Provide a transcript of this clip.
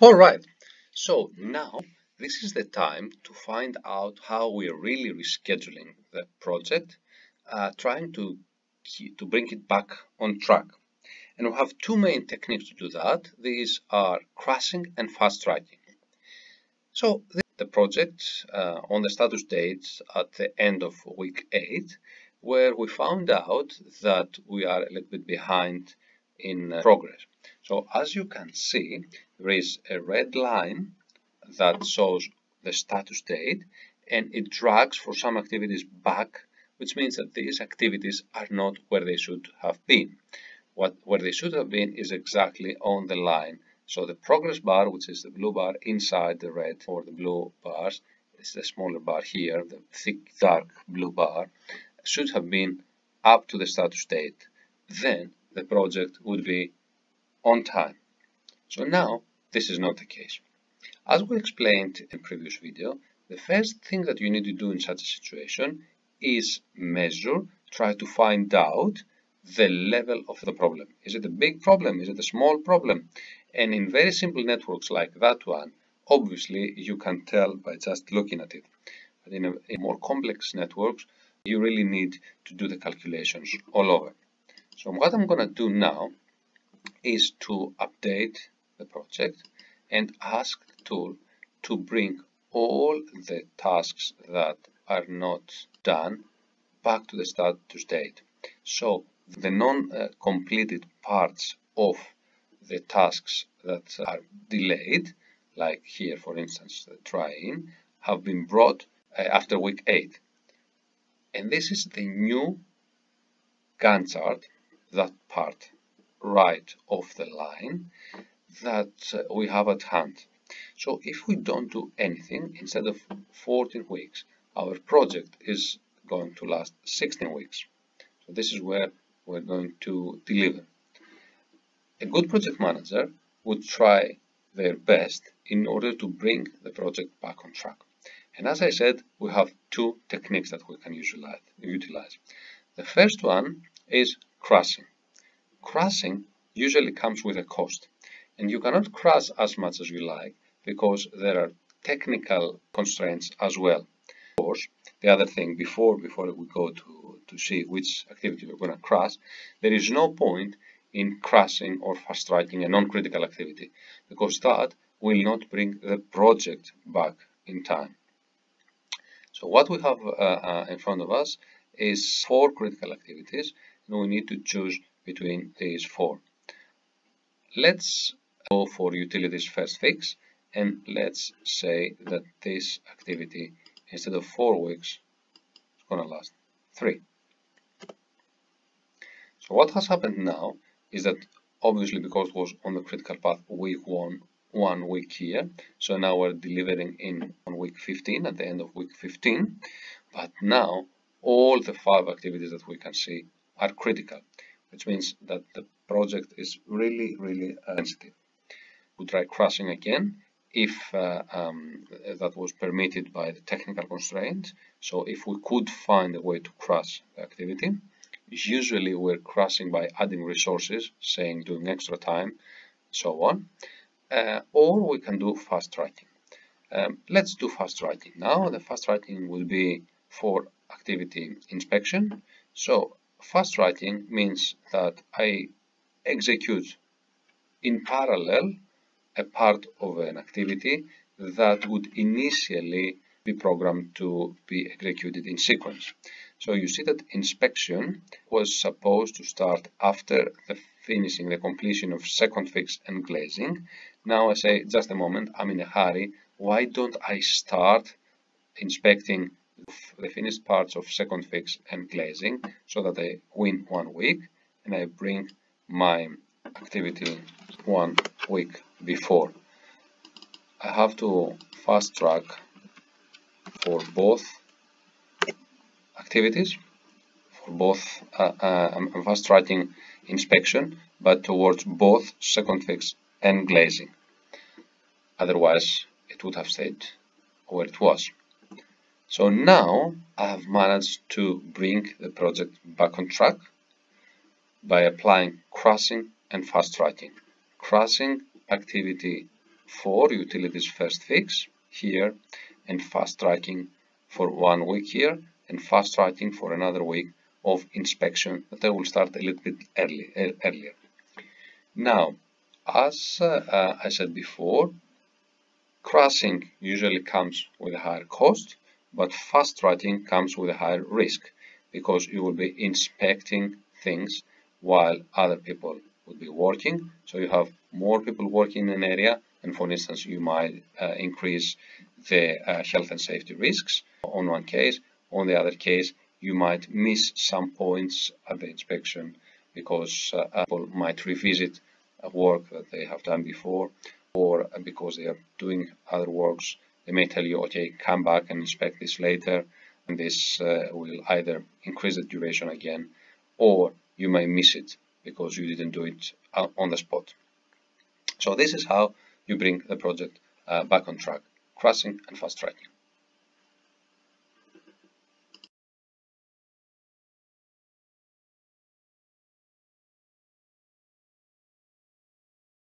Alright, so now this is the time to find out how we're really rescheduling the project, uh, trying to, to bring it back on track. And we have two main techniques to do that. These are crashing and fast tracking. So the project uh, on the status date at the end of week 8, where we found out that we are a little bit behind in uh, progress. So as you can see, there is a red line that shows the status date and it drags for some activities back, which means that these activities are not where they should have been. What where they should have been is exactly on the line. So the progress bar, which is the blue bar inside the red or the blue bars, is the smaller bar here, the thick dark blue bar, should have been up to the status date. Then the project would be on time. So now this is not the case. As we explained in previous video, the first thing that you need to do in such a situation is measure, try to find out the level of the problem. Is it a big problem? Is it a small problem? And in very simple networks like that one, obviously you can tell by just looking at it. But in, a, in more complex networks, you really need to do the calculations all over. So what I'm going to do now is to update the project and ask the tool to bring all the tasks that are not done back to the status date. So the non-completed parts of the tasks that are delayed, like here for instance the dry-in, have been brought uh, after week 8. And this is the new Gantt chart, that part right of the line that uh, we have at hand. So if we don't do anything, instead of 14 weeks, our project is going to last 16 weeks. So this is where we're going to deliver. A good project manager would try their best in order to bring the project back on track. And as I said, we have two techniques that we can utilize. The first one is crashing. Crashing usually comes with a cost and you cannot crash as much as you like because there are technical constraints as well. Of course, the other thing before before we go to, to see which activity we're going to crash, there is no point in crashing or fast tracking a non-critical activity because that will not bring the project back in time. So what we have uh, uh, in front of us is four critical activities and we need to choose between these four. Let's go for utilities first fix and let's say that this activity instead of four weeks is going to last three. So what has happened now is that obviously because it was on the critical path week one, one week here, so now we're delivering in on week 15 at the end of week 15, but now all the five activities that we can see are critical, which means that the project is really, really sensitive we try crashing again if uh, um, that was permitted by the technical constraints. So if we could find a way to crash the activity, usually we're crashing by adding resources, saying doing extra time, so on, uh, or we can do fast tracking. Um, let's do fast tracking now. The fast tracking will be for activity inspection. So fast tracking means that I execute in parallel a part of an activity that would initially be programmed to be executed in sequence. So you see that inspection was supposed to start after the finishing the completion of second fix and glazing. Now I say, just a moment, I'm in a hurry. Why don't I start inspecting the finished parts of second fix and glazing so that I win one week and I bring my activity one week before. I have to fast track for both activities, for both, uh, uh, I'm fast tracking inspection, but towards both second fix and glazing. Otherwise, it would have stayed where it was. So now I have managed to bring the project back on track by applying crashing and fast tracking. Crashing activity for utilities first fix here and fast tracking for one week here and fast tracking for another week of inspection that I will start a little bit early, earlier. Now, as uh, I said before, crashing usually comes with a higher cost, but fast tracking comes with a higher risk because you will be inspecting things while other people would be working. So you have more people working in an area and for instance you might uh, increase the uh, health and safety risks on one case. On the other case you might miss some points at the inspection because uh, people might revisit work that they have done before or because they are doing other works they may tell you okay come back and inspect this later and this uh, will either increase the duration again or you may miss it because you didn't do it on the spot. So this is how you bring the project uh, back on track, crashing and fast tracking.